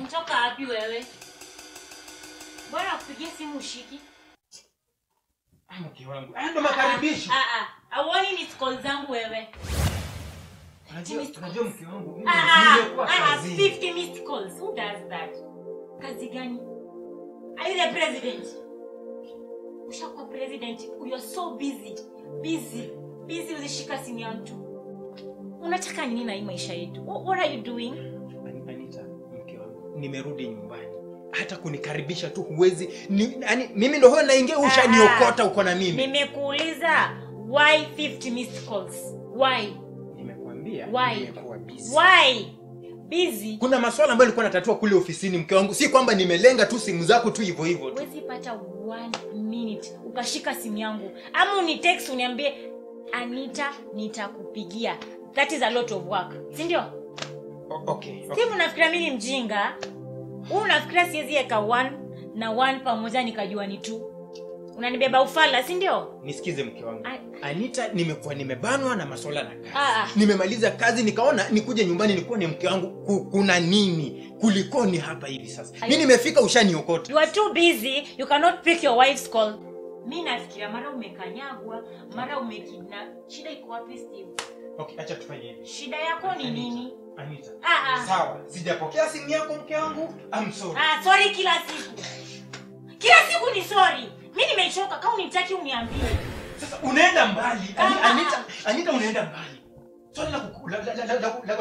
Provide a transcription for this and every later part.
Mtoka wapi wewe? Bora kupigia simu ushiki. Ah, mke wangu. Haya ndo makaribisho. Ah ah. Auoni ni call zangu wewe. Unajua, unajua mke wangu. mimi Ah nimekuwa kazi. Ah 50 missed calls. Who does that? Kazi gani? Are you the president? Ushakuwa president. You are so busy. Busy. Busy uzishika simu ya mtu. Unataka nini na hii maisha yetu? What, are you doing? Anita, mke wangu. Nimerudi nyumbani. Hata kunikaribisha tu huwezi. Ni, yani, mimi ndo huyo naingia ushaniokota uko na mimi. Nimekuuliza why 50 missed calls? Why? Nimekuambia Why? nimekuwa busy. Why? Busy. Kuna maswala ambayo nilikuwa natatua kule ofisini mke wangu. Si kwamba nimelenga tu simu zako tu hivyo hivyo tu. Huwezi pata one minute ukashika simu yangu ama unitext uniambie Anita nitakupigia. That is a lot of work. Si ndio? Okay. okay. Simu unafikiria mi ni mjinga? huu unafikiria siwezi yeka one na one pamoja nikajua ni two? Unanibeba ufala, si ndio? Nisikize mke wangu. Anita, nimekuwa nimebanwa na maswala na kazi. Ah, ah. Nimemaliza kazi nikaona nikuje nyumbani nikuwa ni mke wangu kuna nini? Kulikoni hapa hivi sasa? Ai- Mimi nimefika ushaniokota. You are too busy, you cannot pick your wife's call. Mi nafikiria mara umekanyagwa, mara umekidna Shida iko wapi Steve? Okay, acha tufanye hivi. Shida yako ni nini? Anita. Ah, ah. Sawa, sijapokea simu yako mke wangu. I'm sorry. Ah, sorry kila siku. Kila siku ni sorry. Mimi nimechoka, kama unitaki uniambie. Sasa unaenda mbali. Ah, ah, Anita, Anita unaenda mbali. Swali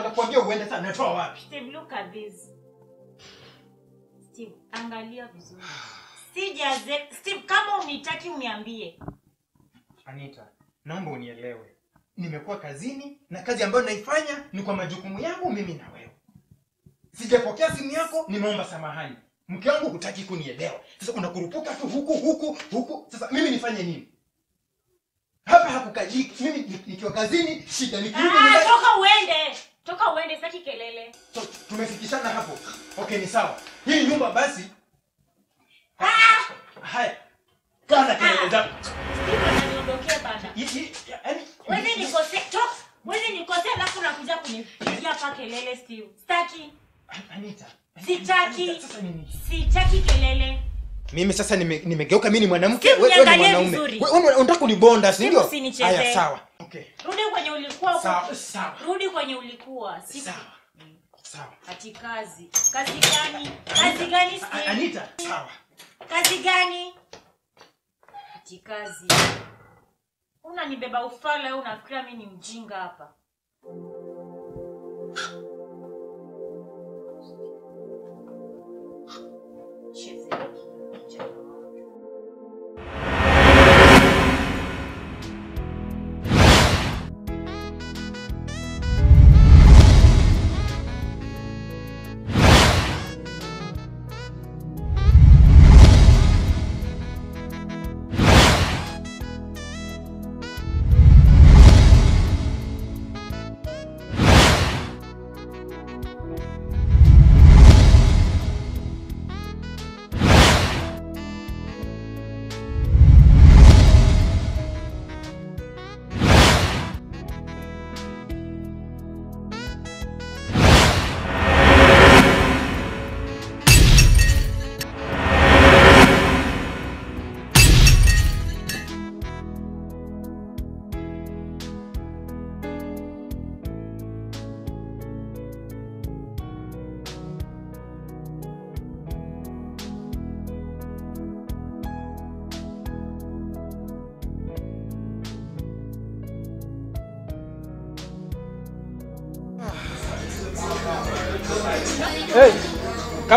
la kuambia uende sana natoa wapi? Steve, look at this. Steve, angalia vizuri. Sijaze, Steve, kama unitaki uniambie. Anita, naomba unielewe. Nimekuwa kazini na kazi ambayo naifanya ni kwa majukumu yangu mimi na wewe. Sijapokea simu yako, nimeomba samahani. Mke wangu hutaki kunielewa. Sasa unakurupuka tu huku huku huku. Sasa mimi nifanye nini? Hapa hakukajiki. Mimi nikiwa kazini, shida nikirudi Ah, toka uende. Toka uende, sitaki kelele. So, tumefikishana hapo. Okay, ni sawa. Hii nyumba basi. Haya. Kana kelele zako. Ndio, ananiondokea bana. Yaani- Wewe nikose, toka. Wewe nikose alafu nakuja kunipigia pa kelele Steve. Sitaki. Anita. Sitaki. Sasa nini? Sitaki kelele. mimi sasa nime- nimegeuka mimi ni mwanamke wewe ni mwanaume. Wewe unataka kunibonda si ndio haya sawa okay Rudi kwenye ulikuwa sawa sawa Rudi kwenye ulikuwa. Siku sawa sawa ati kazi. Kazi gani? Kazi gani Steve? Anita sawa Kazi gani? Ati kazi. Unanibeba ufala unafikiria mimi ni mjinga hapa.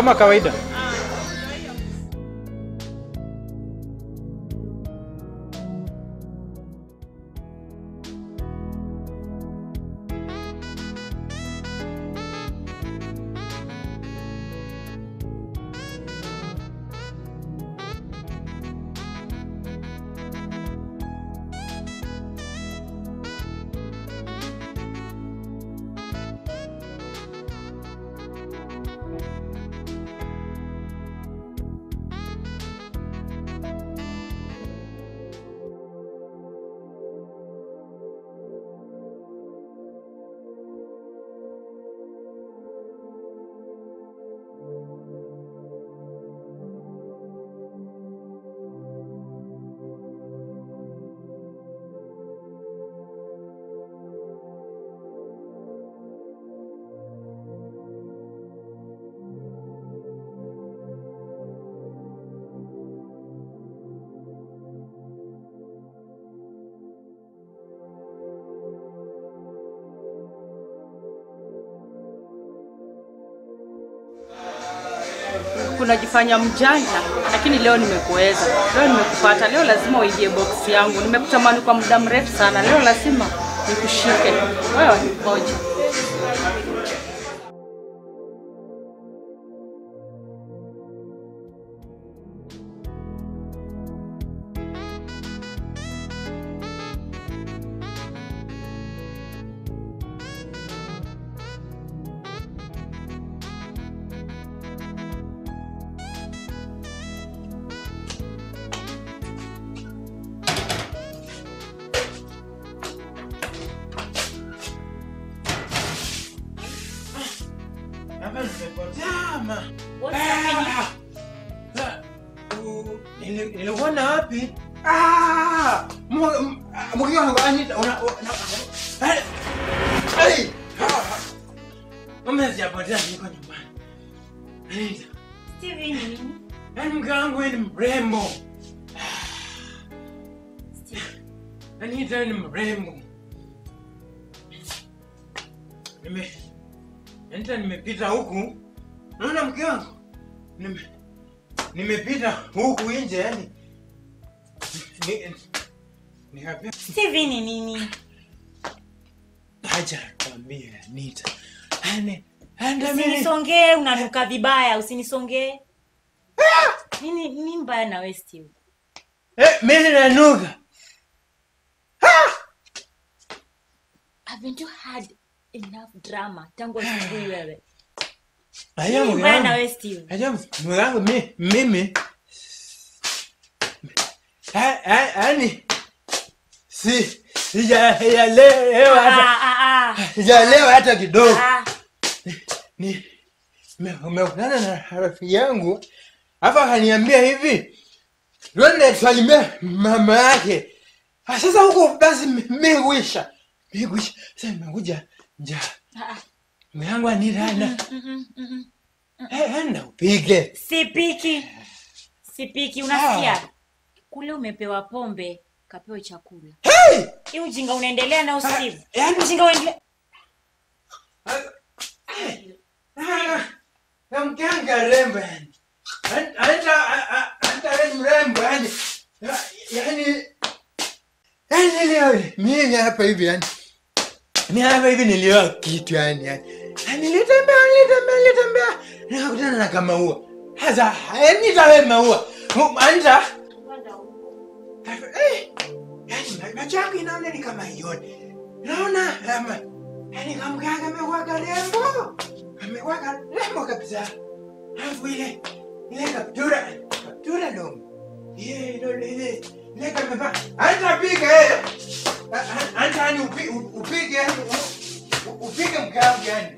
Kama kawaida unajifanya mjanja, lakini leo nimekuweza. Leo nimekupata. Leo lazima uingie box yangu. Nimekutamani kwa muda mrefu sana. Leo lazima nikushike. Wewe ni nimepita huku. Naona mke wangu. Nimepita huku nje yani. Ni Steve, ni nini? haja kwambia Anita. Ane, anda mimi Usinisongee, unanuka vibaya, usinisongee. Nini nini mbaya na wewe Steve? eh mimi nanuka. Haven't you had enough drama tangu asubuhi wewe? Mi- mimi yaani si sijalewa hata sijalewa hata kidogo. Ni me- na rafiki yangu hapa akaniambia hivi twende tusalimie mama yake sasa huko basi miguisha miguisha sasa imekuja njaa mume yangu anirana mm, mm, mm, mm. enda upige Sipiki. Sipiki, unasikia? Kule umepewa pombe, kapewe chakula. hey! Hii ujinga unaendelea na usivu yaani- Ujinga unaendelea. na mkanga rembo yani An- anta a- a- mrembo yani Ya- yani yani leo mimi hapa hivi yani mi hapa hivi nilioa kitu yani yani Na nilitembea nilitembea nilitembea. Nikakutana na kamaua sasa yani nitawe maua. Mu- anta eh yangu inaona ni kama ioni naona ama yani kamganga amekuwa karembo amekuwa karembo kabisa. Alafu ile ile kaptura kaptura dong ile ile kamevaa hata pika eh. Hata ni upi- u- upige yani u- u- upige mkangu yani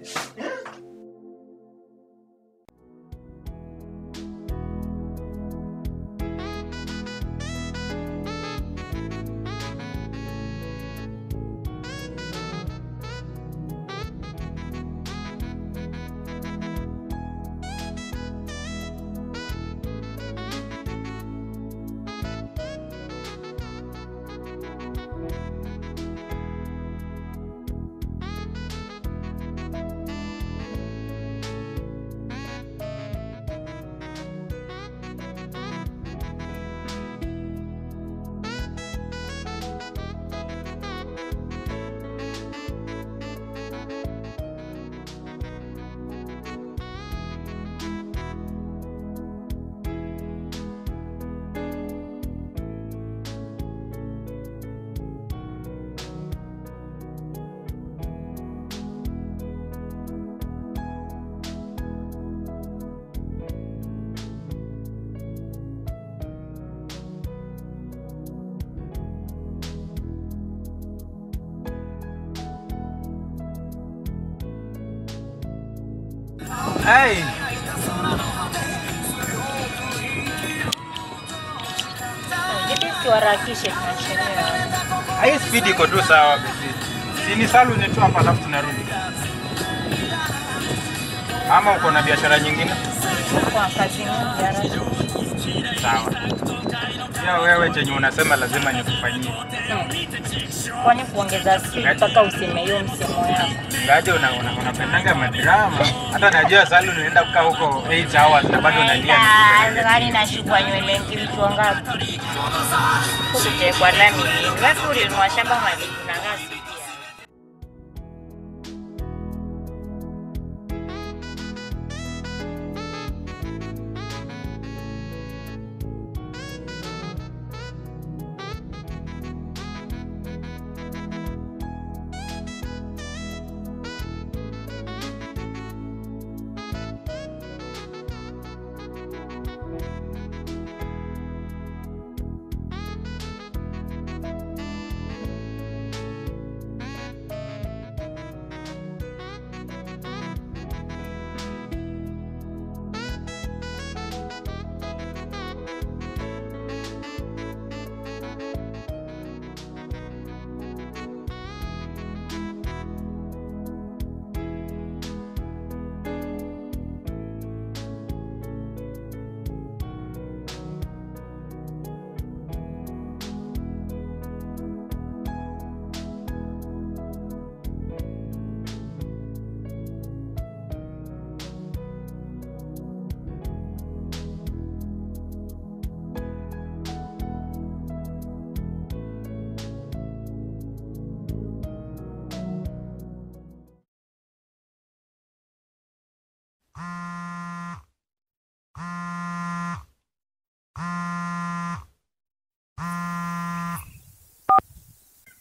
Hey. Tuharakishe tunachelewa. Hii speed iko tu sawa basi. Si ni saluni tu hapa alafu tunarudi. Ama uko na biashara nyingine? Kwa kazi. Sawa. Ya wewe chenye unasema lazima nikufanyie. Kwani kuongeza si mpaka useme hiyo msemo yako? Ngaje una, una, unapendanga madrama. Hata najua sali unaenda kukaa huko 8 hours na bado unalia. Nani nashukwa nywele mkivichwa ngapi? Kutekwa na mimi. Wewe ulinua shamba mali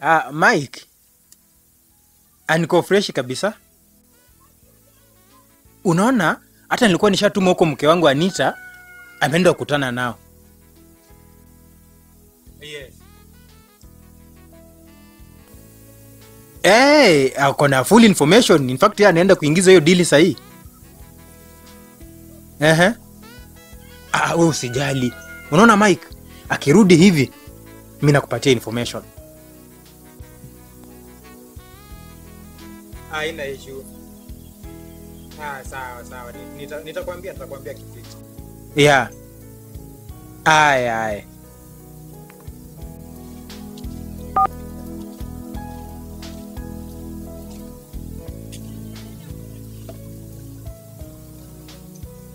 Ah, Mike. aniko fresh kabisa. Unaona, hata nilikuwa nishatuma huko mke wangu Anita ameenda kukutana nao. Yes. Hey, ako na full information. In fact, yeye anaenda kuingiza hiyo deal sahi. Ehe. Ah, wewe usijali. Unaona Mike, akirudi hivi mimi nakupatia information. Haina issue. Ah, sawa sawa, nita nitakwambia nitakwambia kitu. Yeah. Aya aya.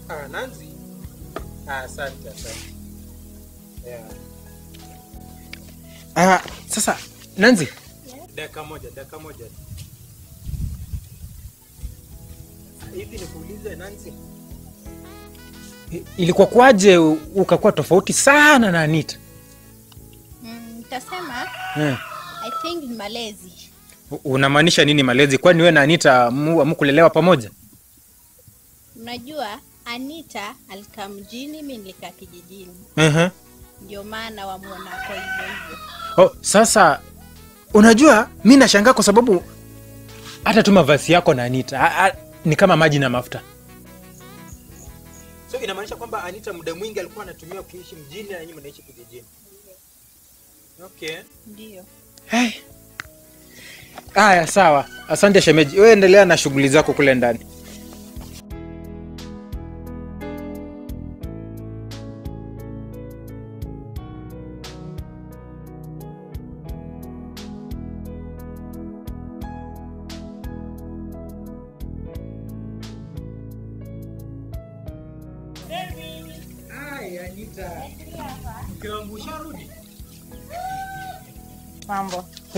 Ah, Nancy. Ah, asante asante. Yeah. Ah, sasa Nanzi. Dakika moja, dakika moja. Hivi nikuulize Nancy, ilikuwa kwaje ukakuwa tofauti sana na Anita? Mm, Nitasema Eh, I think ni malezi. unamaanisha nini malezi? Kwani wewe na Anita amukulelewa pamoja? Unajua Anita alikaa mjini, mi nilikaa kijijini, uh ndio maana wamuona kwa hivyo hivyo. Oh, sasa unajua mi nashangaa kwa sababu hata tu mavazi yako na Anita a, a, ni kama maji na mafuta. So inamaanisha kwamba Anita muda mwingi alikuwa anatumia kuishi mjini na nyinyi mnaishi kijijini. Okay. Ndio. Hey. Aya, sawa. Asante shemeji. Wewe endelea na shughuli zako kule ndani.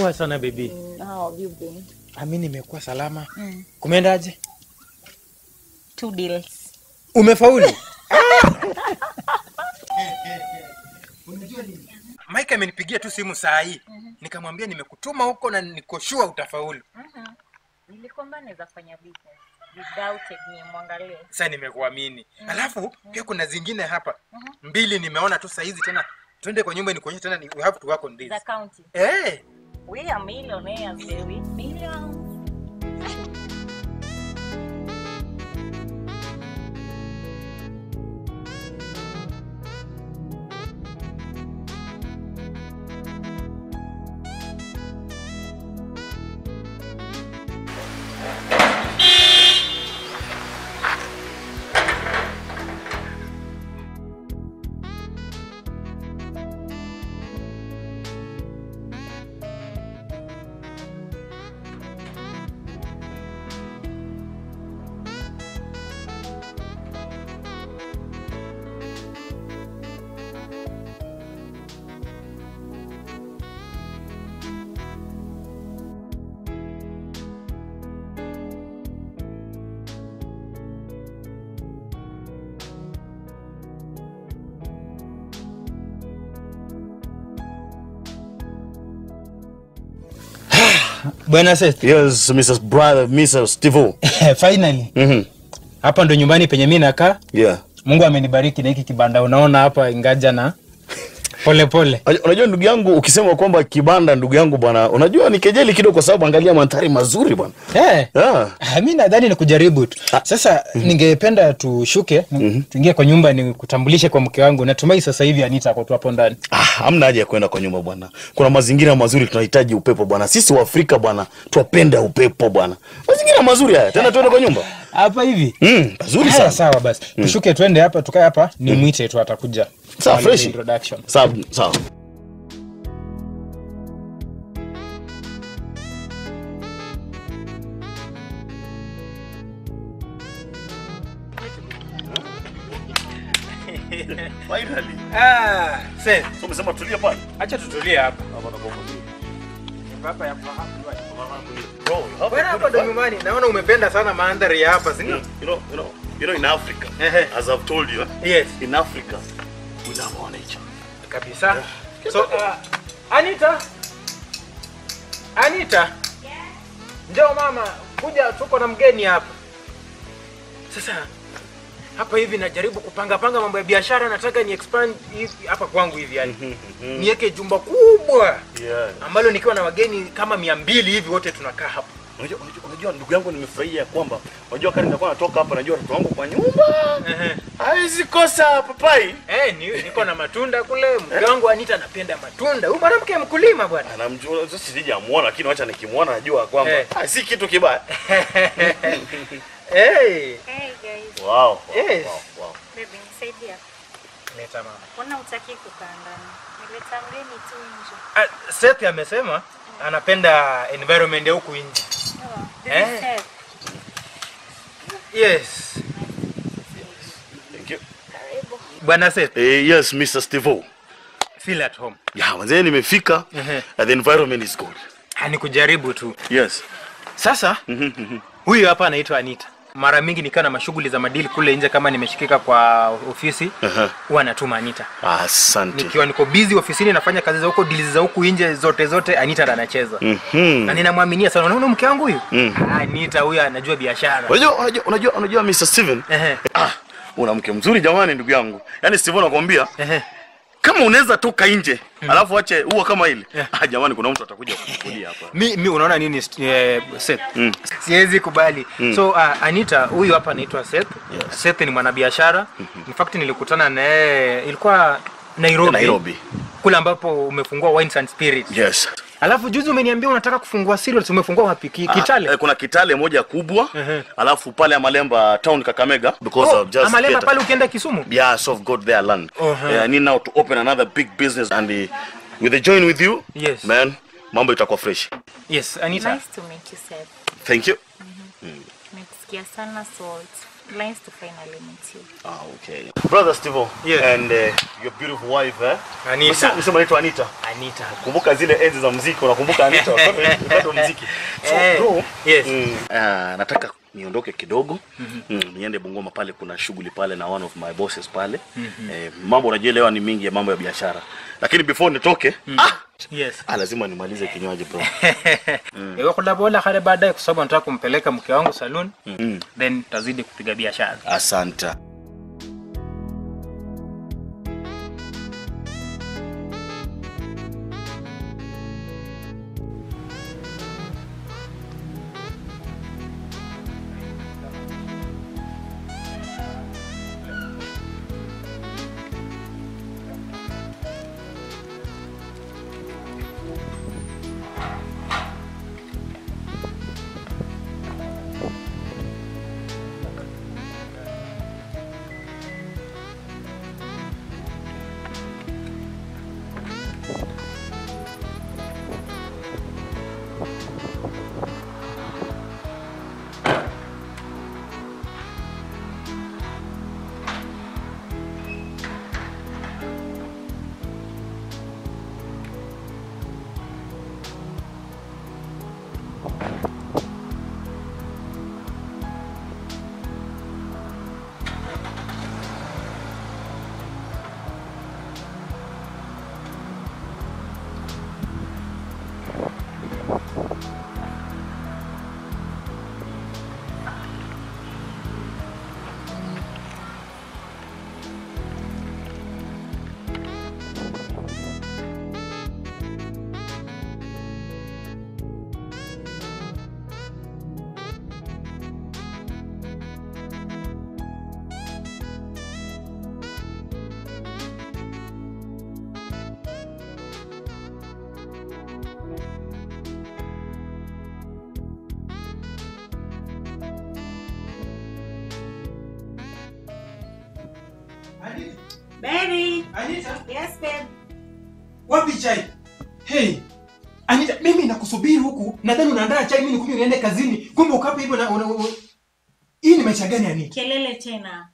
Poa sana baby. How have you been? Ami nimekuwa salama. Mm. Kumeendaje? Two deals. Umefaulu? Mike amenipigia tu simu saa hii. Mm -hmm. Nikamwambia nimekutuma huko na niko sure utafaulu. Nilikwamba naweza fanya business ni. Sasa nimekuamini. Alafu pia kuna zingine hapa. mm -hmm. Mbili nimeona tu saa hizi tena. Twende kwa nyumba nikuonyeshe tena ni we have to work on this. The county. Eh, We are millionaires, baby. Millions. Bwana Seth. Yes, Mrs. Brother, Mrs. Steve. Finally. Mhm. Hapa ndo nyumbani penye mimi nakaa. Yeah. Mungu amenibariki na hiki kibanda unaona hapa ingaja na pole pole. Unajua- ndugu yangu ukisema kwamba kibanda ndugu yangu bwana, unajua ni kejeli kidogo kwa sababu angalia mandhari mazuri bwana. Eh. Yeah. Ah, mi nadhani ni kujaribu tu. Sasa mm -hmm. ningependa tushuke ni- tuingie kwa nyumba ni kutambulishe kwa mke wangu. Natumai sasa hivi Anita ako tu hapo ndani. Ah, hamna haja ya kwenda kwa nyumba bwana. Kuna mazingira mazuri tunahitaji upepo bwana. Sisi wa Afrika bwana, twapenda upepo bwana. Mazingira mazuri haya. Tena tuende kwa nyumba. Hapa hivi. Mm, pazuri sana. sawa basi. Tushuke twende hapa tukae hapa ni mwite tu atakuja. Sawa, fresh. Introduction. Sawa, sawa. Finally. Ah, Seth, So umesema tulia pale. acha tutulie hapa. Hapa na bongo. Hapa ya hapa ndo nyumbani. Naona umependa sana mandhari ya hapa, si ndio? You know, you know, you know in Africa, as I've told you, Yes. in Africa, we love our nature. kabisa. So uh, anita? Anita? Njoo mama kuja tuko na mgeni hapa. Sasa hapa hivi najaribu kupanga panga mambo ya biashara nataka ni expand hivi hapa kwangu hivi yani niweke jumba kubwa Yeah. ambalo nikiwa na wageni kama mia mbili hivi wote tunakaa hapa Unajua, ndugu yangu nimefurahia kwamba unajua kari nitakuwa natoka hapa najua watoto wangu kwa nyumba hawezi kosa papai. Eh, ni, niko na matunda kule mke wangu anita anapenda matunda huyu mwanamke mkulima bwana Anamjua sasa sijamuona lakini wacha nikimwona najua kwamba Eh. ah, si kitu kibaya. hey. Hey guys, Wow. wow, Yes. wow, wow. baby nisaidia. Leta mama. Mbona hutaki kukaa ndani? Nileta mgeni tu nje. Ah, Seth amesema anapenda environment ya huku nje. Oh, Eh. Seth. Yes. Thank you. Karibu. Bwana Seth, Eh, yes, Mr. Stevo. feel at home. Yeah, manze nimefika. Uh -huh. the environment is good. Ani kujaribu tu. Yes. Sasa huyu hapa anaitwa Anita. Mara mingi nikiwa na mashughuli za madili kule nje, kama nimeshikika kwa ofisi huwa natuma Anita. Asante. Nikiwa niko busy ofisini nafanya kazi za huko, dili za huku nje zote zote, Anita ndo anacheza Mhm. na ninamwaminia sana. Unaona mke wangu huyu mm -hmm. Anita huyu anajua biashara. Unajua, unajua, unajua, unajua Mr. Steven? Ah, una mke mzuri jamani ndugu yangu. Yaani Steven nakwambia Ehe. Kama unaweza toka nje alafu ache huwa kama ile ah, jamani kuna mtu atakuja kukulia hapa mi, mi unaona nini eh, Seth? Mm. siwezi kubali mm. so uh, Anita huyu hapa anaitwa Seth Yes. Seth ni mwanabiashara mm -hmm. in fact nilikutana naye ilikuwa Nairobi, Nairobi. kule ambapo umefungua wines and spirits yes alafu juzi umeniambia unataka kufungua cereals umefungua wapi Kitale Ah, eh, kuna kitale moja kubwa Uh -huh. alafu pale Amalemba town Kakamega because oh, of just Amalemba pale ukienda Kisumu yeah so I've got their land Uh-huh. yeah, I need now to open another big business and the, with the join with you Yes. man mambo itakuwa fresh yes Anita Nice to meet you, sir. thank you Mm -hmm. mm. Nimesikia sana so nice to finally meet you. ah, okay brother Steve Yes. and uh, your beautiful wife eh Anita. Unasema- anaitwa Anita Anita kumbuka zile enzi za muziki unakumbuka Anita wakati wakati wa muziki so Eh, bro yes. mm, ah, nataka niondoke kidogo. Mm-hmm. niende Bungoma pale kuna shughuli pale na one of my bosses pale. Mm -hmm. eh, mambo unajielewa ni mingi ya mambo ya biashara. Lakini before nitoke mm. -hmm. ah, yes. Ah, lazima nimalize kinywaji bro. Ewe kulabola hare baadaye kwa sababu nataka kumpeleka mke wangu saloon mm. then tazidi kupiga biashara. Asante nadhani unaandaa chai mimi nikunywe niende kazini. Kumbe ukapo hivyo na una, una, hii ni maisha gani yani Kelele tena.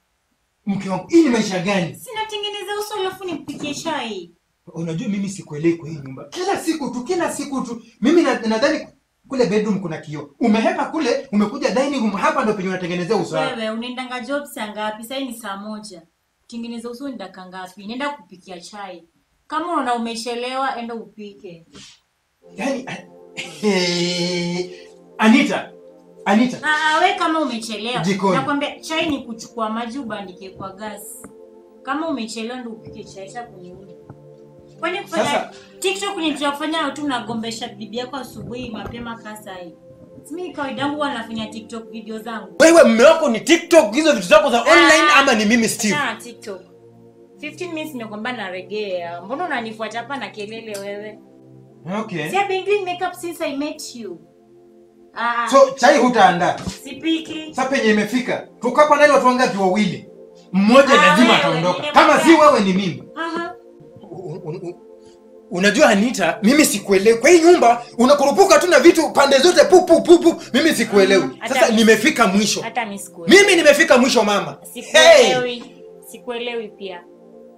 Mke wangu, hii ni maisha gani? Sinatengeneza uso alafu nimpikie chai. Unajua mimi sikuelewi kwa hii nyumba. Kila siku tu, kila siku tu. Mimi na- nadhani kule bedroom kuna kioo. Umehepa kule, umekuja dining room hapa ndio penye unatengenezea uso. Wewe unaendanga job saa ngapi? Sasa ni saa moja. Tengeneza uso ni dakika ngapi? Nenda kupikia chai. Kama unaona umechelewa, enda upike. Yaani Anita, Anita, Ah, we kama umechelewa. Nakwambia chai ni kuchukua maji ubandike kwa gas. Kama umechelewa ndio upike chai cha kuniudi. Kwani kufanya Sasa- TikTok ni kitu kufanya tu unagombesha bibi yako asubuhi mapema kasa hii. Mimi kawaida yangu huwa nafanya TikTok video zangu. wewe mume wako ni TikTok hizo vitu zako za online ama ni mimi Steve? Ah, TikTok. 15 minutes nimekwambia naregea. Mbona unanifuata hapa na kelele wewe? Okay. See, I've been doing makeup since I met you. Ah, So chai hutaandaa. sipiki. Sasa penye imefika. Tuka kwa ndani watu wangapi wawili? Mmoja Ah, lazima ataondoka. Kama si wewe ni mimi. Aha. Unajua Anita, mimi sikuelewi. Kwa hii nyumba unakurupuka tu na vitu pande zote pu pu pu pu. Mimi sikuelewi. Mm, Sasa nimefika mwisho. Hata mimi sikuelewi. Mimi nimefika mwisho mama. Hey, Sikuelewi. pia.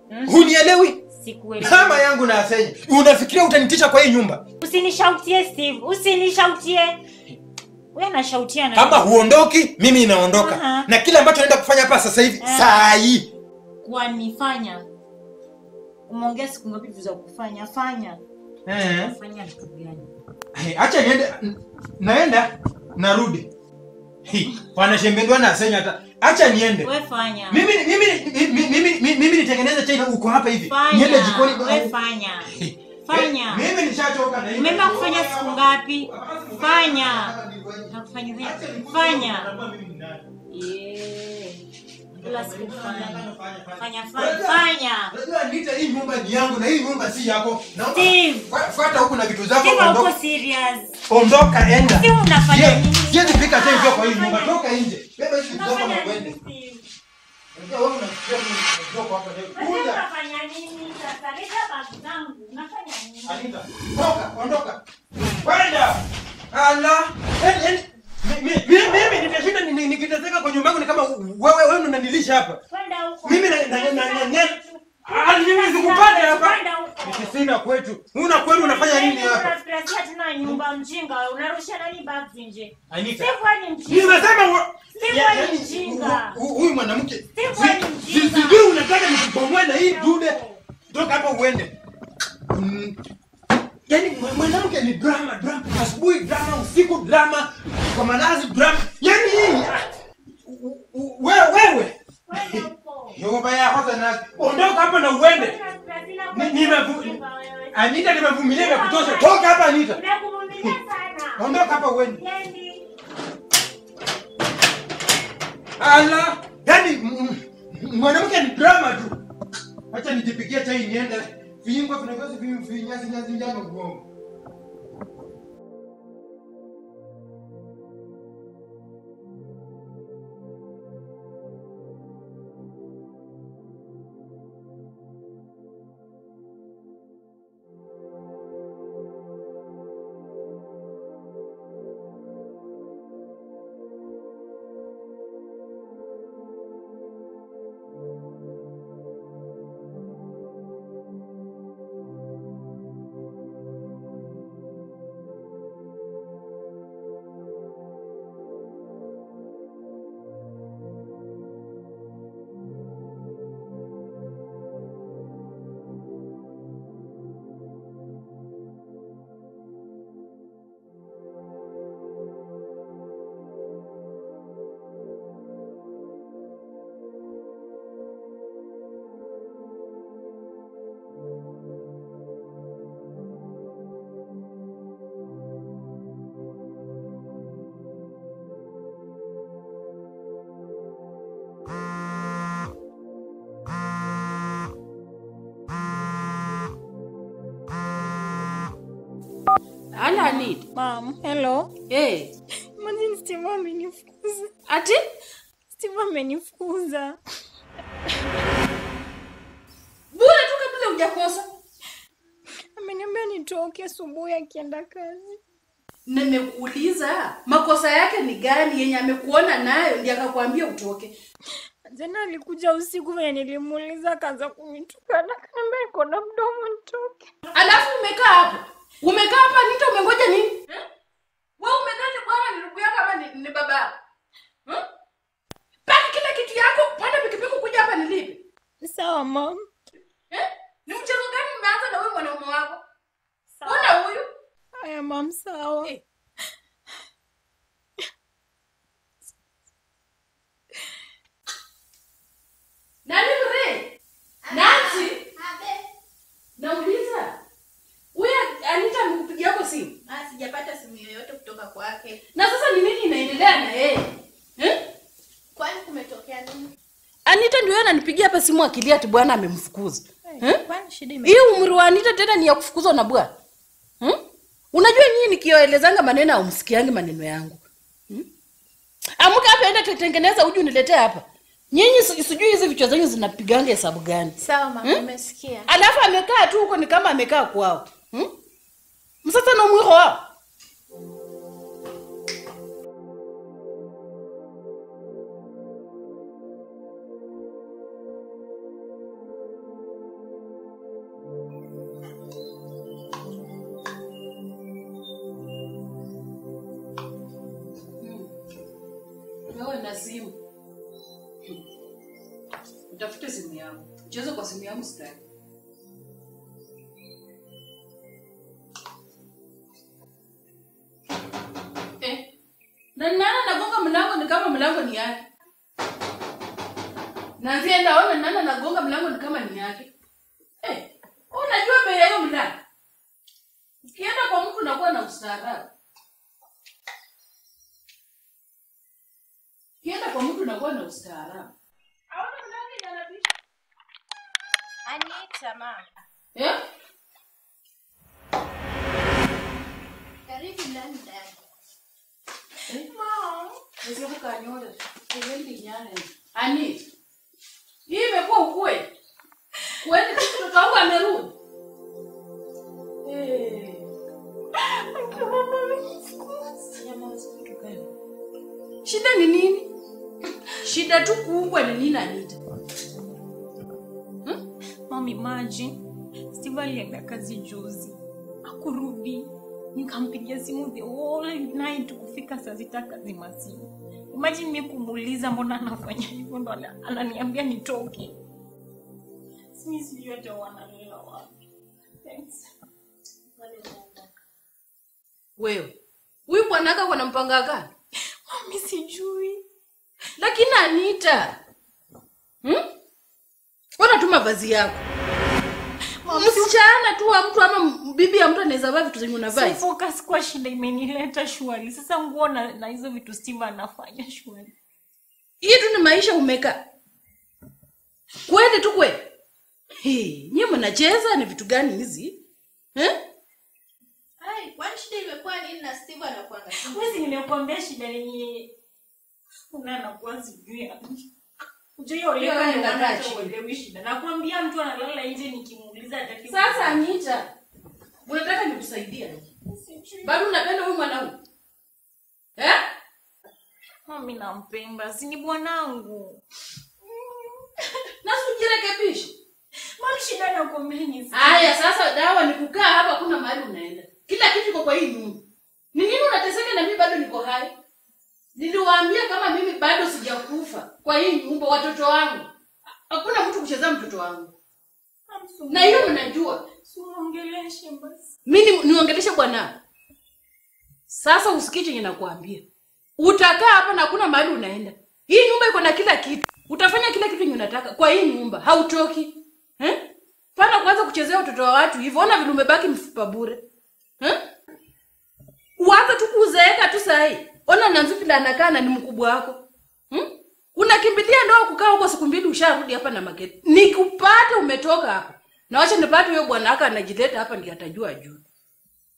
pia. hunielewi? Sikuelewi. Mama yangu na afenye. Unafikiria utanitisha kwa hii nyumba? Usinishautie Steve. Usinishautie. Wewe unashautia na Kama huondoki, mimi inaondoka. Aha. Na kile ambacho naenda kufanya hapa sasa hivi, Eh. saa hii. kuanifanya. Umeongea siku ngapi za kufanya? Fanya. Eh. Fanya kitu gani? Hey, acha niende naenda narudi. Hi, wanashembendwa na Asenya hata. Acha niende. Mimi mimi mimi mimi mimi, mimi nitengeneze chai uko hapa hivi. Niende jikoni. Wewe fanya. Fanya. Mimi nishachoka na. Umeenda kufanya siku ngapi? Fanya. nakufanyia fanya. Yeah. Kila siku fanya. Fanya fanya. Fanya. Unajua Anita, hii nyumba ni yangu na hii nyumba si yako. Naomba fuata huku na vitu zako ondoka. serious. Ondoka enda. Si unafanya nini? Siwezi fika tena hiyo kwa hii nyumba. Toka nje. Beba hizi vitu zako na kwende. uende. Unajua wewe unafikiria mimi nitoka hapa leo. Kuja. unafanya nini sasa? Leta bagi zangu. Unafanya nini? Anita, toka, ondoka. Kwenda. Ala. Mi- mi- mi- mimi nitashinda ni- ni- nikiteseka kwa nyumba yangu ni kama wewe wewe unanilisha hapa. Mimi na na na na na Ah, mimi sikupate hapa. Kwenda huko. Eti sina kwetu. Una kwenu unafanya nini hapa? Unafikiria tena nyumba mjinga, unarusha nani bags nje? Anita. Steve ni mjinga. Nimesema huyu mwanamke sijui unataka nikubomoe na hii dude. Toka hapa uende. Yaani mwanamke ni drama drama, asubuhi drama, usiku drama, kwa malazi drama. yani hii wewe wewe. Yehova ya hota na ondoka hapa na uende. Unafikiria Ni- nimevu- Anita nimevumilia vya kutosha. Toka hapa Anita. Nimekuvumilia sana. Ondoka hapa uende. Ala, yani mwanamke ni drama tu. Acha nijipigie chai niende. vingwa vinavyozi vinyazi nyazi no ubongo Ala need. Mom, hello. Eh, Imagine Steve amenifukuza. ati Steve amenifukuza. hujakosa? Ameniambia nitoke asubuhi akienda kazi. Nimekuuliza makosa yake ni gani yenye amekuona nayo ndiye akakwambia utoke. Jana alikuja usiku venye nilimuuliza akaanza kunitukana, kaniambia niko na mdomo nitoke. Alafu umekaa hapo. Umekaa hapa nita umengoja nini? Eh? Wewe umedhani bwana ni ndugu yako ama ni, ni baba yako? Hmm? Paki kila kitu yako, panda pikipiki kuja hapa nilipe. Sawa mom. Eh? Ni mchezo gani umeanza na wewe mwanaume wako? Ona huyu. Haya mom, sawa. Eh. Nani mre? Nancy? Nauliza. Huyu Anita amekupigia yako simu? Ah, sijapata simu yoyote kutoka kwake. Na sasa ni nini inaendelea na yeye? Eh? Kwani kumetokea nini? Anita ndio yeye ananipigia hapa simu akilia ati bwana amemfukuza. Hii umri wa Anita tena ni ya kufukuzwa na bwana. Hmm? Unajua nyinyi nikioelezanga maneno au msikiangi maneno yangu. Hmm? Amuka hapa enda tutengeneza uji uniletee hapa. Nyinyi sijui hizi vichwa zenyu zinapiganga hesabu gani? Sawa mama, Hmm? Alafu amekaa tu huko ni kama amekaa kwao. Hmm? Msasa na mwiho wao. Mtoto wangu amerudi. Eh. Shida ni nini? Shida tu kubwa ni nini Anita? Mami imagine Steve alienda kazi juzi, akurudi, nikampigia simu the whole night kufika saa sita kazi masimu. Imagine mimi kumuuliza mbona anafanya hivyo, ndo ananiambia nitoke. Simi sijui hata wanalela wapi. Thanks. Wewe. Huyu mwanaka kwa nampanga gani? Mami, sijui. Lakini Anita. Hmm? Ona tu mavazi yako. Msichana tu wa mtu ama bibi ya mtu anaweza vaa vitu zenye unavaa. Si focus kwa shida imenileta shwali. Sasa nguo na, na hizo vitu Stima anafanya shwali. Hii tu ni maisha umeka. Kwende tu kweli. Hey, nyie mnacheza ni vitu gani hizi? Eh? Hai, kwani shida imekuwa nini na Steve anakuanga? Nimekuambia shida sijui Ujui shida. Nakwambia mtu analala nje nikimuuliza. Sasa Anita, unataka nikusaidie? Bado unapenda huyu mwanaume? Eh? Mami nampenda, si ni bwanangu. Na Mami shida na ni si- Haya, sasa dawa ni kukaa hapa, kuna mahali unaenda. Kila kitu iko kwa hii nyumba. Ni nini unateseka na mimi bado niko hai? Niliwaambia kama mimi bado sijakufa kwa hii nyumba, watoto wangu. Hakuna mtu kuchezea mtoto wangu, na hiyo unajua. Usiongeleshe basi. Mimi niongeleshe bwana. Sasa usikie chenye nakwambia. Utakaa hapa na hakuna mahali unaenda. Hii nyumba iko na kila kitu. Utafanya kila kitu unataka kwa hii nyumba. Hautoki. Eh? Pana kuanza kuchezea watoto wa watu hivyo. Ona vile umebaki mfupa bure. Eh? Uanze tu kuzeeka tu sahi. Ona Nanzu vile anakaa na ni mkubwa wako. Hmm? Unakimbilia ndoa kukaa huko siku mbili usharudi hapa na maketi. Nikupate umetoka hapa. Na wacha nipate huyo bwana aka anajileta hapa ndiye atajua juu.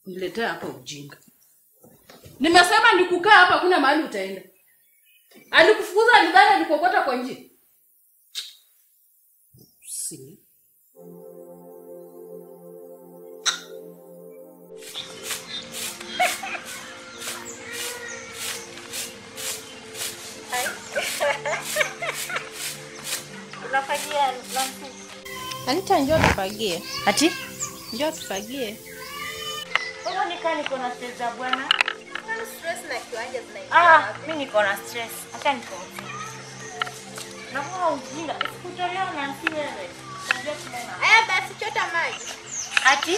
Niletea hapa ujinga. Nimesema nikukaa hapa kuna mahali utaenda. Alikufukuza alidhani alikokota kwa nje. Anita, njoo tufagie, Ati? njoo tufagie. Wewe nikaa niko na stress za bwana. Kuna Stress na kiwanja Ah, mimi niko na stress. Acha niko. Na kwa ujinga, sikutolea na nti wewe. Eh. Basi chota maji, Ati?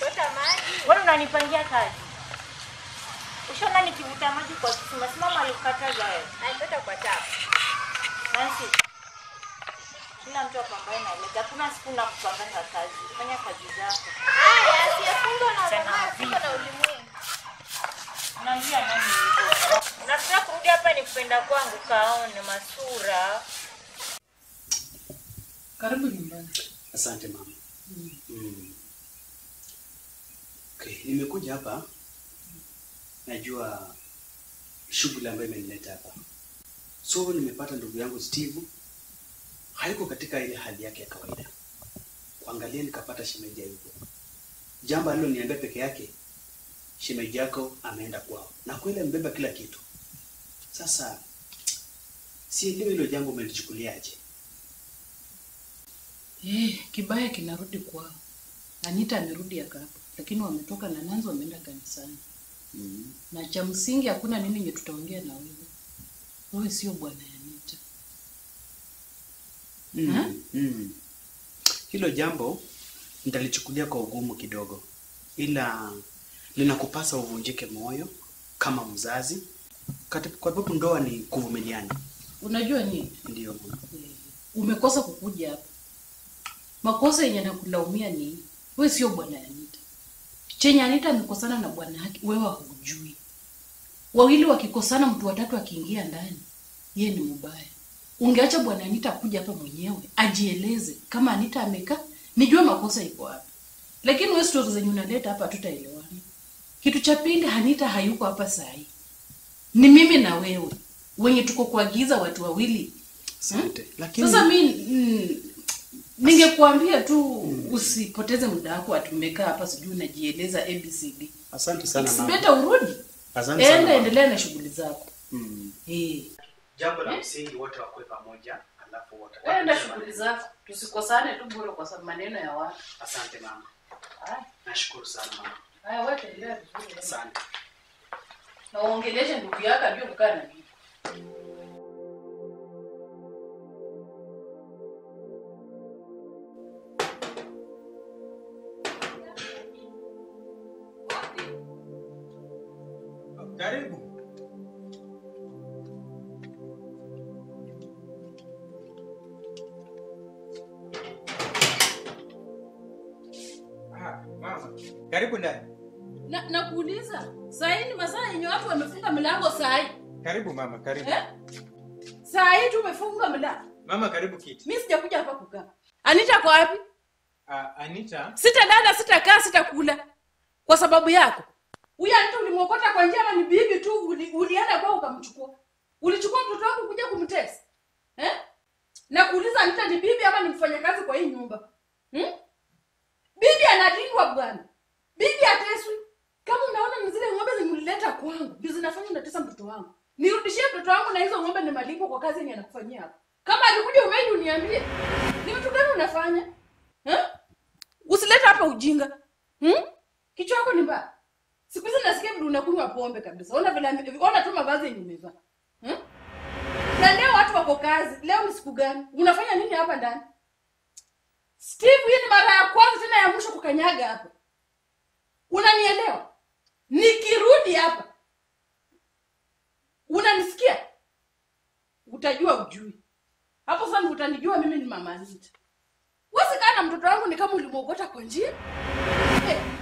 chota maji. Wewe unanipangia kazi. Ushaona nikivuta maji kwa kisima, simama alikataza wewe. Anachota kwa tapu. Nancy. Kila mtu apambane na ile. Hakuna siku na kupangana kazi. Fanya kazi zako. Aya, siyafunga na Tena roho, na ulimwengu. na ulimwengu. Unajua nani yuko? Nataka kurudi hapa ni kupenda kwangu kaone masura. Karibu nyumbani. Asante mama. Mm. Mm. Okay, nimekuja hapa najua shughuli ambayo imenileta hapa. So nimepata ndugu yangu Steve hayuko katika ile hali yake ya kawaida. Kuangalia nikapata shemeji yuko. Jambo aliloniambia peke yake, shemeji yako ameenda kwao. Na kweli amebeba kila kitu. Sasa sielewi hilo jambo umelichukuliaje? Eh, kibaya kinarudi kwao. Anita amerudi akapo, lakini wametoka na Nanzo wameenda kanisani. Mm. Na cha msingi hakuna nini nye tutaongea na wewe. Wewe sio bwana ya Anita. Mm. Mm. Hilo jambo nitalichukulia kwa ugumu kidogo, ila linakupasa uvunjike moyo kama mzazi, kwa sababu ndoa ni kuvumiliana. Unajua ni Ndio. Umekosa kukuja hapa. Makosa yenye nakulaumia ni wewe sio bwana Anita. Chenye Anita amekosana na bwana haki, wewe hujui. Wawili wakikosana, mtu watatu akiingia ndani, yeye ni mbaya. Ungeacha bwana Anita kuja hapa mwenyewe ajieleze kama Anita amekaa, nijue makosa iko wapi. Lakini wewe stories zenye unaleta hapa hatutaelewana. Kitu cha pili, Anita hayuko hapa saa hii. Ni mimi na wewe wenye tuko kuagiza watu wawili Asante. Hmm? Lakini sasa mimi mm, ningekuambia tu mm, usipoteze muda wako atumekaa hapa sijui unajieleza abcd asante sana mama. sibeta urudi Asante sana enda endelea na shughuli zako Mm. Eh. Jambo la msingi wote wakuwe pamoja, alafu wote. enda shughuli zako tusikosane tu bure kwa sababu maneno ya watu Asante mama. Nashukuru sana mama. haya wewe endelea vizuri Asante. na uongeleshe ndugu yako ajue kukaa na mimi Karibu. Karibu ndani. na nakuuliza saa hii ni masaa yenye watu wamefunga mlango saa hii Karibu mama, karibu. eh? saa hii tu umefunga milango Mama, karibu kiti. Mimi sijakuja hapa kukaa anita kwa wapi Ah, Anita, sitalala sitakaa sitakula kwa sababu yako huyu anita ulimwokota kwa njia ama ni bibi tu uli, ulienda kwa ukamchukua ulichukua mtoto wako kuja kumtesa eh? na kuuliza anita ni bibi ama ni mfanyakazi kwa hii nyumba hmm? bibi anadingwa bwana bibi ateswi kama unaona ni zile ng'ombe zimlileta kwangu ndio zinafanya unatesa mtoto wangu. Nirudishie mtoto wangu na hizo ng'ombe ni malipo kwa kazi yenye anakufanyia hapa. Kama alikuja umendi uniambie. Ni vitu gani unafanya? Eh? usilete hapa ujinga. Hmm? kichwa yako ni mbaya. Siku hizi nasikia vile unakunywa pombe kabisa. Ona vile ona tu mavazi yenye umevaa. Hmm? na leo watu wako kazi. Leo ni siku gani? Unafanya nini hapa ndani? Steve hii ni mara ya kwanza tena ya mwisho kukanyaga hapa unanielewa? Nikirudi hapa unanisikia? Utajua ujui hapo sasa utanijua mimi ni mama Anita. Wewe na mtoto wangu ni kama ulimwogota kwa njia? Eh,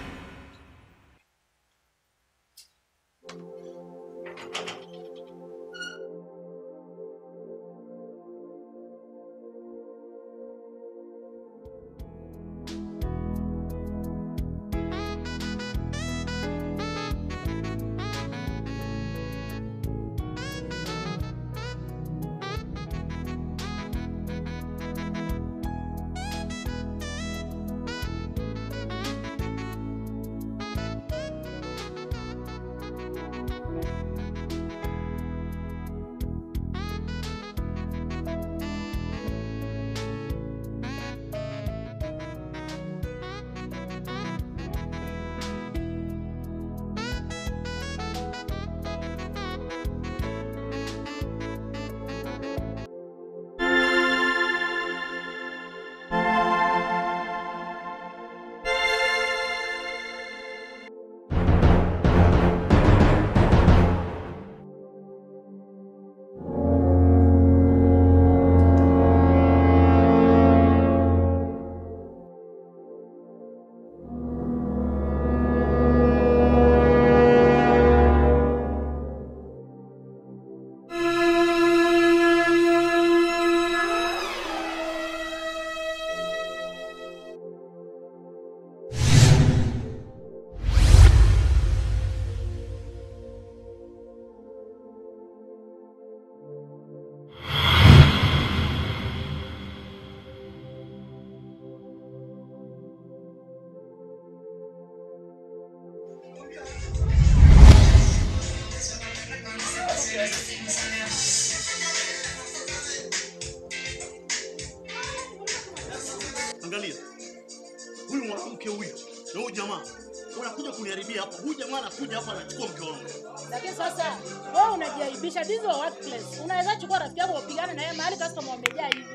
sasa wewe unajiaibisha, this is workplace. Unaweza chukua rafiki yako upigane na yeye mahali customer wamejaa hivi.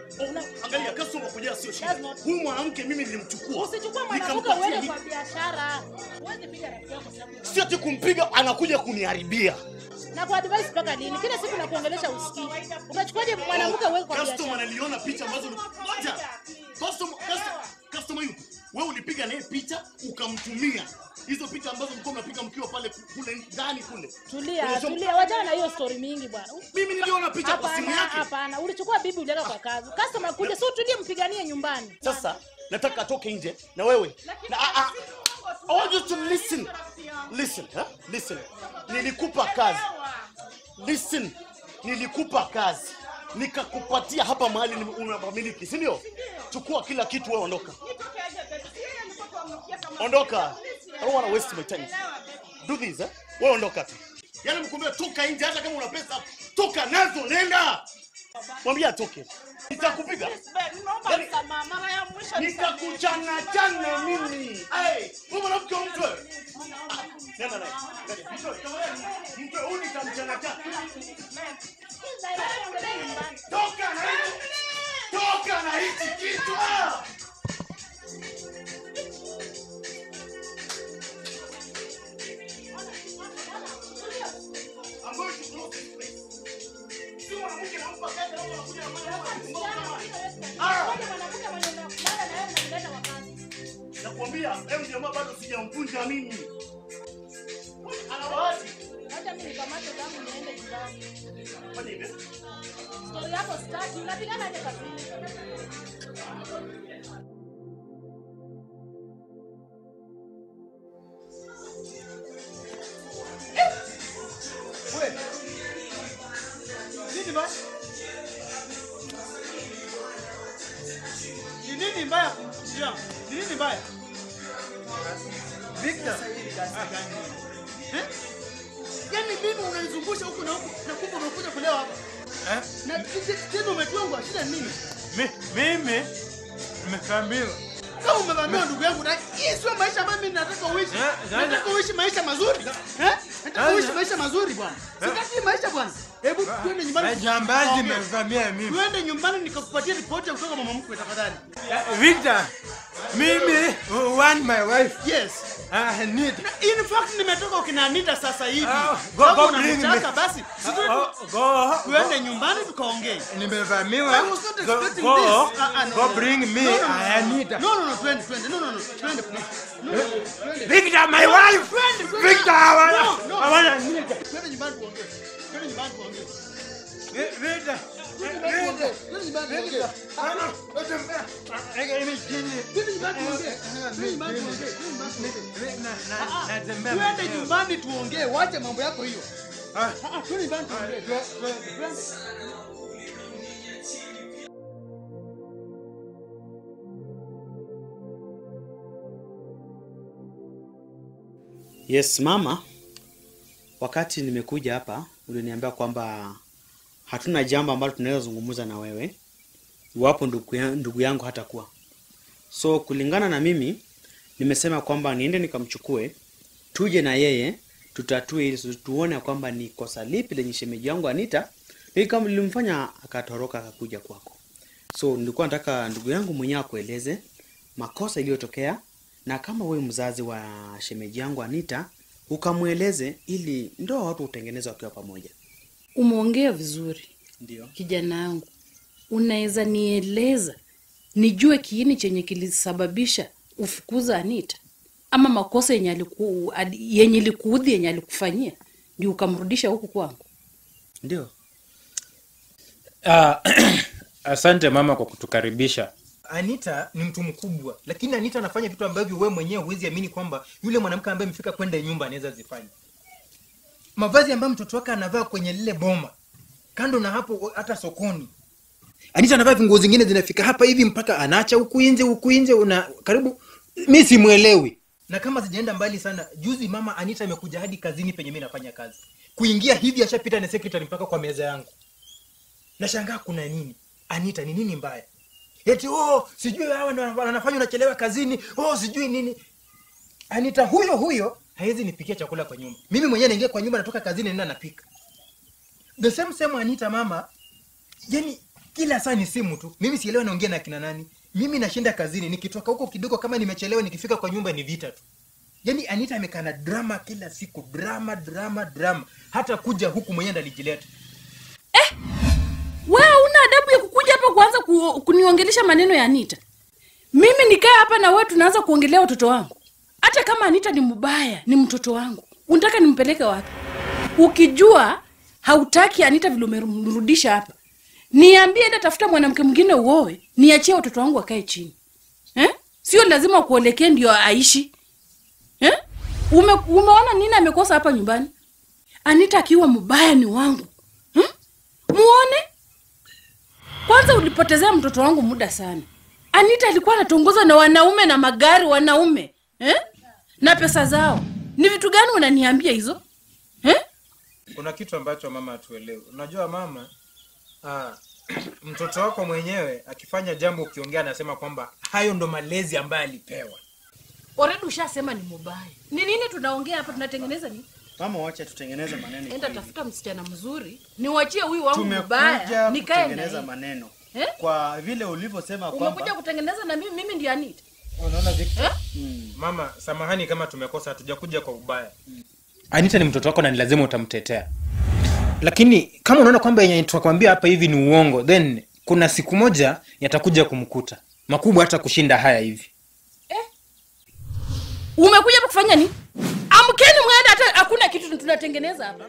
Angalia, customer kujaa sio shida. Huyu mwanamke mimi nilimchukua. usichukue mwanamke uende kwa biashara. Huwezi piga rafiki yako sababu. Sio ati kumpiga, anakuja kuniharibia. Na kwa advice mpaka nini? Kila siku nakuongelesha usikii. Unachukuaje mwanamke uweke kwa biashara? Customer analiona picha ambazo moja. Customer customer customer yupi? Wewe ulipiga naye picha ukamtumia. Hizo picha ambazo mlikuwa mnapiga mkiwa pale kule ndani kule. Tulia, tulia, Wajana na hiyo story mingi bwana. Mimi niliona picha kwa simu yake. Hapana, ulichukua bibi uliweka kwa kazi. Customer kuja, sio tulie, mpiganie nyumbani. Sasa nataka atoke nje na wewe. Na a a I want you to listen. Listen, huh? Listen. Nilikupa kazi. Listen. Nilikupa kazi. Nikakupatia hapa mahali ni- unapamiliki, si ndio? Chukua kila kitu wewe ondoka. Ondoka. I don't want to waste my time. Do this, eh? Wewe ondoka tu. Yaani mkumbia toka nje hata kama una pesa, toka nazo nenda. Mwambie atoke. Nitakupiga. Nitakuchana chana mimi. Hey, wewe mwanamke wa mtu wewe. Nenda naye. Mtu huyu nitamchana chana. Toka na hicho. Toka na hichi kitu. Mwanamke nampa kazi, anakuja Ah! Nakwambia, leo jamaa bado sijamvunja mimi. Ana bahati. Acha mimi nikamate zangu niende nyumbani. Fanya hivi. Story yako sitaki, unapigana aje kazini? Tena umetwangwa shida nini? Mi- Mimi nimevamiwa. Kama umevamia ndugu yangu na hii sio maisha ambayo mimi nataka uishi. Eh, Nataka uishi maisha mazuri. Eh? Nataka uishi maisha mazuri bwana. Sitaki maisha bwana. Hebu twende nyumbani. Majambazi tukaongee. imevamia mimi. Twende nyumbani nikakupatia ripoti kutoka mama mkwe tafadhali. Eh, Victor, mimi want my wife. Yes. I need. In fact nimetoka ukina sasa hivi. Ah, Kama go bring unamtaka me. basi. si tu- go. Tuende nyumbani tukaongee. Nimevamiwa. I was not expecting go, this. Ah, ah, go bring me. No, no, no. I. No, no, no, twende, twende. No, no, no. Twende, please. No, no. Victor, my wife. twende, twende. Victor, I wanna- No, no. I wanna need. Twende nyumbani tuongee. Twende nyumbani tuongee. Victor. Twende nyumbani tuongee. Wache mambo yako hiyo. Yes, mama. Wakati nimekuja hapa uliniambia kwamba hatuna jambo ambalo tunaweza zungumza na wewe iwapo ndugu, ya, ndugu yangu hatakuwa. So kulingana na mimi nimesema kwamba niende nikamchukue, tuje na yeye tutatue ili tuone kwamba ni kosa lipi lenye shemeji yangu Anita lilimfanya akatoroka akakuja kwako. So nilikuwa nataka ndugu yangu mwenyewe akueleze makosa iliyotokea na kama wewe mzazi wa shemeji yangu Anita ukamweleze ili ndoa watu utengeneze wakiwa pamoja. Umeongea vizuri Ndio. kijana wangu, unaweza nieleza nijue kiini chenye kilisababisha ufukuza Anita ama makosa yenye aliku, yenye ilikuudhi yenye alikufanyia ndio ukamrudisha huku kwangu? Ndio. Uh, asante mama kwa kutukaribisha. Anita ni mtu mkubwa, lakini Anita anafanya vitu ambavyo wewe mwenyewe huwezi amini kwamba yule mwanamke ambaye amefika kwenda nyumba anaweza zifanya. Mavazi ambayo mtoto wake anavaa kwenye lile boma, kando na hapo, hata sokoni, Anita anavaa vinguo zingine zinafika hapa hivi mpaka anaacha huku nje, huku nje, una karibu, mi simwelewi. Na kama zijaenda mbali sana, juzi mama Anita amekuja hadi kazini penye mi nafanya kazi, kuingia hivi ashapita na secretary mpaka kwa meza yangu. Nashangaa kuna nini? Anita, ni nini mbaya? eti oh sijui hawa ndio wanafanya unachelewa kazini oh sijui nini anita huyo huyo hawezi nipikia chakula kwa nyumba. Mimi mwenyewe naingia kwa nyumba natoka kazini nenda napika. The same same anita mama yani kila saa ni simu tu. Mimi sielewa naongea na kina nani. Mimi nashinda kazini nikitoka huko kidogo kama nimechelewa nikifika kwa nyumba ni vita tu. Yani anita amekaa na drama kila siku drama drama drama. Hata kuja huku mwenyewe ndalijileta wewe una adabu ya kukuja hapa kuanza ku, kuniongelesha maneno ya Anita. Mimi nikae hapa na wewe tunaanza kuongelea watoto wangu. Hata kama Anita ni mbaya, ni mtoto wangu. Unataka nimpeleke wapi? Ukijua hautaki Anita vile umerudisha hapa. Niambie enda tafuta mwanamke mwingine uoe, niachie watoto wangu wakae chini. Eh? Sio lazima kuolekee ndio aishi. Eh? Ume, umeona nini amekosa hapa nyumbani? Anita akiwa mbaya ni wangu. Hmm? Muone? Kwanza ulipotezea mtoto wangu muda sana. Anita alikuwa anatongoza na wanaume na magari wanaume eh? Na pesa zao. Ni vitu gani unaniambia hizo eh? kuna kitu ambacho mama atuelewe unajua mama aa, mtoto wako mwenyewe akifanya jambo ukiongea anasema kwamba hayo ndo malezi ambayo alipewa Already ushasema ni mubaya. Ni nini tunaongea hapa? Tunatengeneza nini? mama wacha tutengeneze maneno Enda tafuta msichana mzuri, niwachie huyu wangu mbaya, mubaya, nikae kutengeneza maneno Eh? kwa vile ulivyosema Umekuja kwamba kutengeneza na mimi, mimi ndio Anita. Unaona Victor? mama samahani kama tumekosa hatujakuja kwa ubaya anita ni mtoto wako na ni lazima utamtetea lakini kama unaona kwamba yenye tunakwambia hapa hivi ni uongo then kuna siku moja yatakuja kumkuta makubwa hata kushinda haya hivi Eh? Umekuja hapa kufanya nini? Amkeni mwende, hata hakuna kitu tunatengeneza hapa.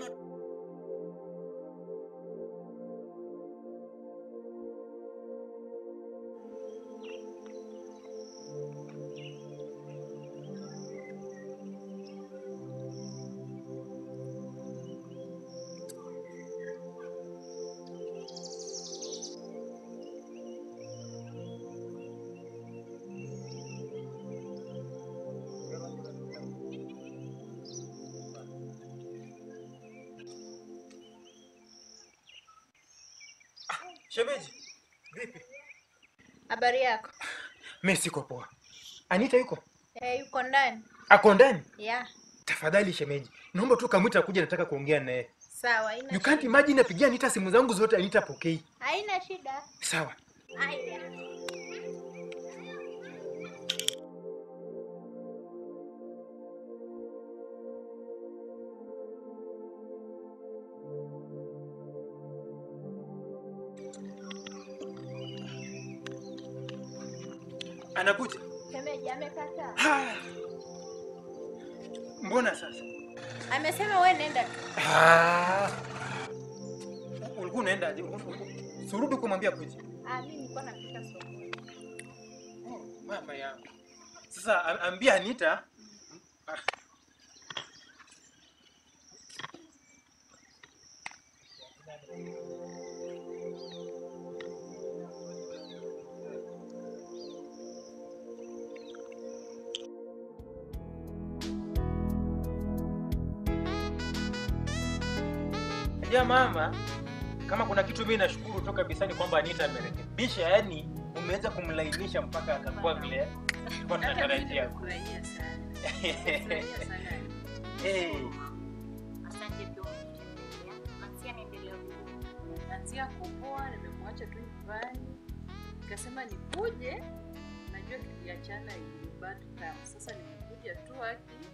Shemeji vipi Habari yako? Mimi siko poa anita yuko Eh, yuko ndani? ako ndani Yeah. tafadhali shemeji naomba tu kamwita kuja nataka kuongea naye sawa, haina you can't imagine napigia anita simu zangu zote anita pokei haina shida. sawa Haya. Anakuja Shemeji amekataa. Mbona sasa Amesema wewe nenda tu. Ah. ulikuwa unaenda aje? surudi kumwambia kuja Ah, mimi nilikuwa napita sokoni. mama yangu sasa ambia anita mama kama kuna kitu mimi nashukuru tu kabisa ni kwamba Anita amerekebisha yani umeweza kumlainisha mpaka akakuwa vile tulikuwa tunatarajia. Nanzia nimemwacha tu nyumbani, nikasema nikuje. Najua tuliachana in bad time. Sasa nimekuja tu aki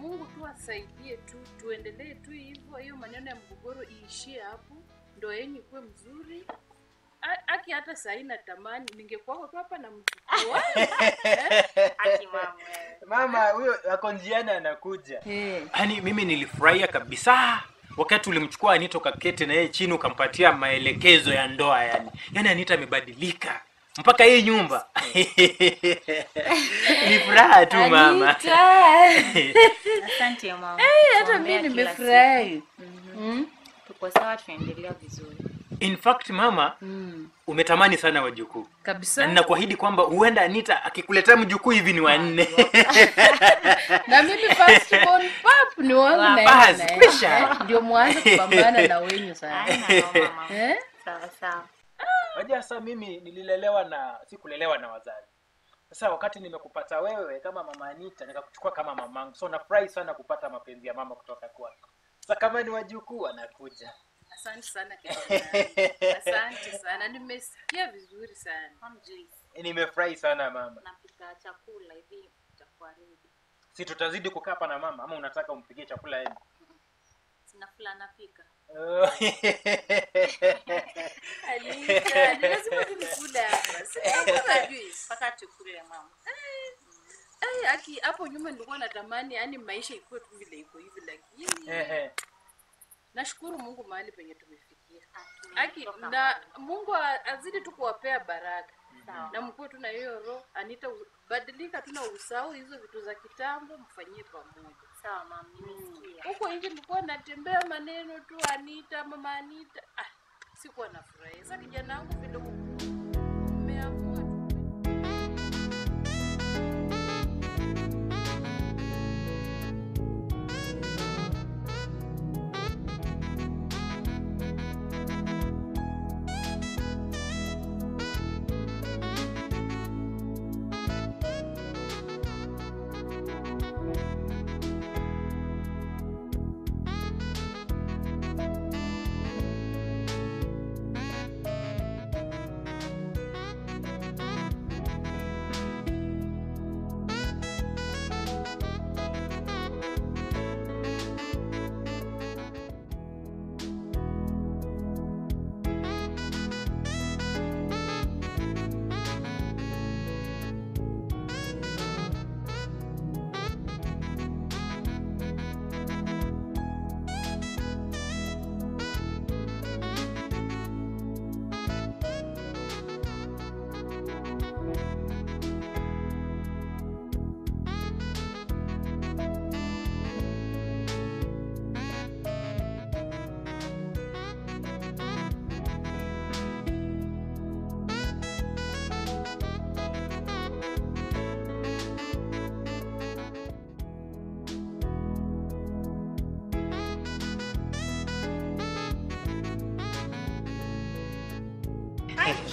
Mungu tu asaidie tu, tuendelee tu hivyo, hiyo maneno ya mgogoro iishie hapo, ndoa yenu ikuwe mzuri. Aki hata sahii natamani ningekuwa tu hapa na mjukuu wangu. Aki mama. mama huyo ako njiani anakuja yaani mimi nilifurahia kabisa wakati ulimchukua Anita ukaketi na yeye chini ukampatia maelekezo ya ndoa yani yaani Anita amebadilika mpaka hii nyumba ni furaha tu mama Asante mama. Eh, hata mimi nimefurahi. Mhm. Tuko sawa, tunaendelea vizuri. in fact mama mm. umetamani sana wajukuu Kabisa. na ninakuahidi kwamba huenda Anita akikuletea mjukuu hivi ni wanne na mimi first born pap ni wangu na ndio mwanzo kupambana na wenyu sana eh? Sawa sawa. Unajua sasa mimi nililelewa na sikulelewa na wazazi sasa wakati nimekupata wewe kama mama anita nikakuchukua kama mamangu so nafurahi sana kupata mapenzi ya mama kutoka kwako sasa kama ni wajukuu anakuja Asante sana. Asante sana. Nimesikia vizuri sana. nimefurahi sana mama napika chakula hivi si tutazidi kukaa hapa na mama ama unataka umpigie chakula yeye? Sina fulana pika. Alika, ni lazima tunikule hapa. Si hakuna. Mpaka tukule mama. Ai, aki hapo nyuma nilikuwa natamani yani maisha ikuwe tu vile iko hivi lakini nashukuru Mungu mahali penye tumefikia. Aki na Mungu azidi tu kuwapea baraka. Na mkuwe tu na hiyo roho, Anita badilika tu na usahau hizo vitu za kitambo mfanyie pamoja. Sawa mama, nimesikia. Huko nje nilikuwa natembea maneno tu Anita, mama Anita. Ah, sikuwa nafurahia. Sasa kijana wangu vile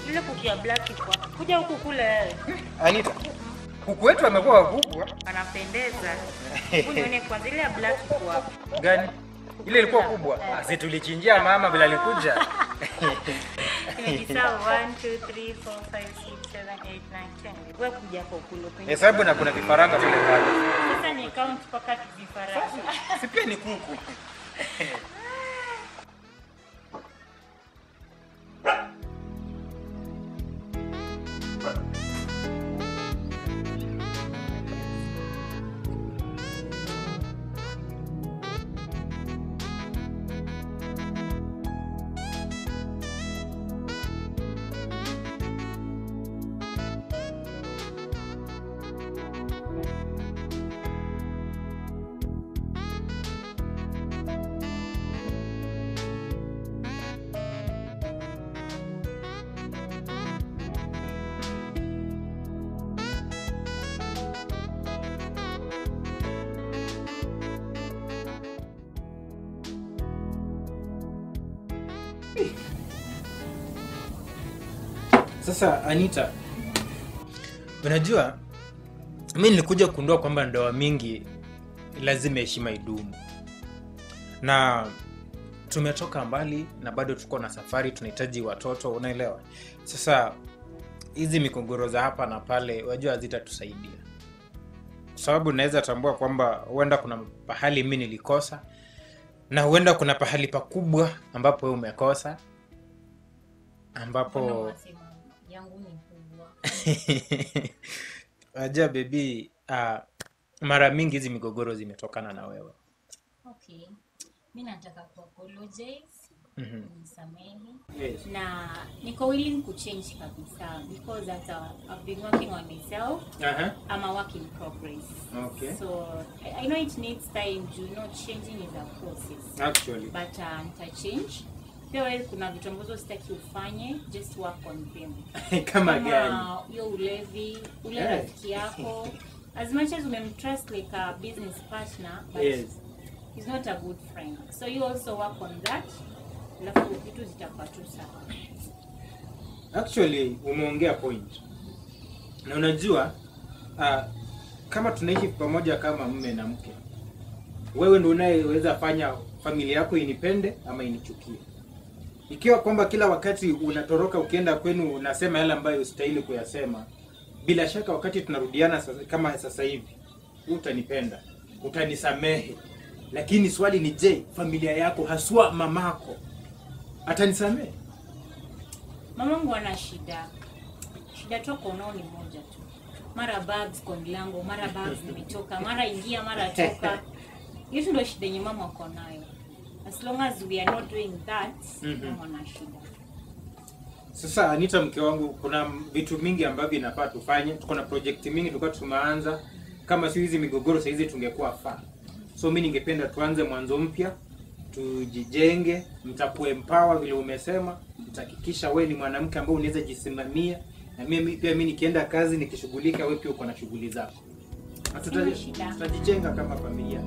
ile kuku ya black kwa. Kuja huku kule anita kuku wetu amekuwa wakubwa Anapendeza. Unione nione kwanza ile ya black kwa. gani ile ilikuwa kubwa zitulichinjia tulichinjia mama bila alikuja Nimejisahau 1 2 3 4 5 6 7 8 9 10. Wewe kuja hapo kule kwenye. hesabu na kuna vifaranga vile pale Sasa ni count mpaka vifaranga. si pia ni kuku sasa anita unajua mi nilikuja kundua kwamba ndoa mingi lazima heshima idumu. Na tumetoka mbali na bado tuko na safari tunahitaji watoto unaelewa? Sasa hizi migogoro za hapa na pale wajua zitatusaidia kwa sababu naweza tambua kwamba huenda kuna pahali mi nilikosa na huenda kuna pahali pakubwa ambapo we umekosa ambapo. wajua bebi uh, mara mingi hizi migogoro zimetokana na wewe Okay. Mi nataka ku mm-hmm. Nisamehe. Yes. Na niko willing kuchange kabisa because hata I've been working on myself. Aha. I'm a work in progress. Okay. So I, I know it needs time to you know changing is a process. Actually. But uh, nita change. Pia wewe kuna vitu ambavyo sitaki ufanye, just work on them. Kama gani? hiyo ulevi, ule Eh. rafiki yako. As much as umemtrust like a business partner, but Yes. he's not a good friend. So you also work on that. Alafu vitu zitakuwa tu sawa. actually umeongea point na unajua uh, kama tunaishi pamoja kama mme na mke wewe ndo unayeweza fanya familia yako inipende ama inichukie ikiwa kwamba kila wakati unatoroka ukienda kwenu unasema yale ambayo ustahili kuyasema bila shaka wakati tunarudiana sasa, kama sasa hivi utanipenda utanisamehe. Lakini swali ni je familia yako haswa mamako atanisamehe? Mamangu ana shida. Shida toko unao ni moja tu. Mara bags kwa milango mara bags zimetoka mara ingia mara toka. Hiyo tu ndio shida yenye mama ako nayo as long as we are not doing that ana shida. Sasa Anita, mke wangu, kuna vitu mingi ambavyo inafaa tufanye. Tuko na project mingi tulikuwa tumeanza, kama si hizi migogoro saa hizi tungekuwa faa. So mi ningependa tuanze mwanzo mpya, tujijenge, mtakuempower vile umesema, mtahakikisha we ni mwanamke ambaye unaweza jisimamia, na mimi pia mi nikienda kazi nikishughulika, we pia uko na shughuli zako, tutajijenga kama familia.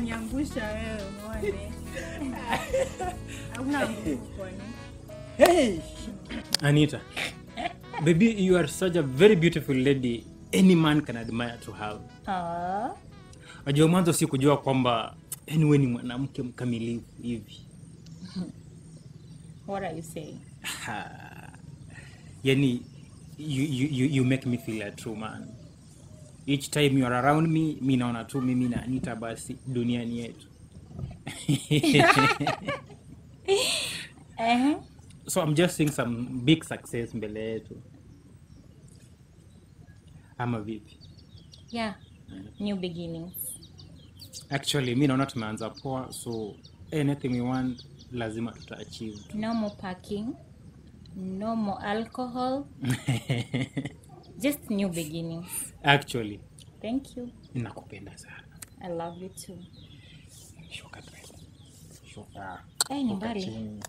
Unaniangusha wewe Hey! Anita, baby, you are such a very beautiful lady any man can admire to have. Ah. Wajua mwanzo si kujua kwamba yani wewe ni mwanamke mkamilifu hivi. what are you saying Yani you, you, you, you make me feel a true man. Each time you are around me, mi naona tu mimi na Anita basi duniani yetu. eh so I'm just seeing some big success mbele yetu. Ama vipi? yeah new beginnings Actually, mi naona tumeanza poa, so anything we want lazima tutaachieve. no more parking no more alcohol just new beginnings Actually, thank you nakupenda sana. i love you too Shuka tu. Shuka. Eh, ni mbali.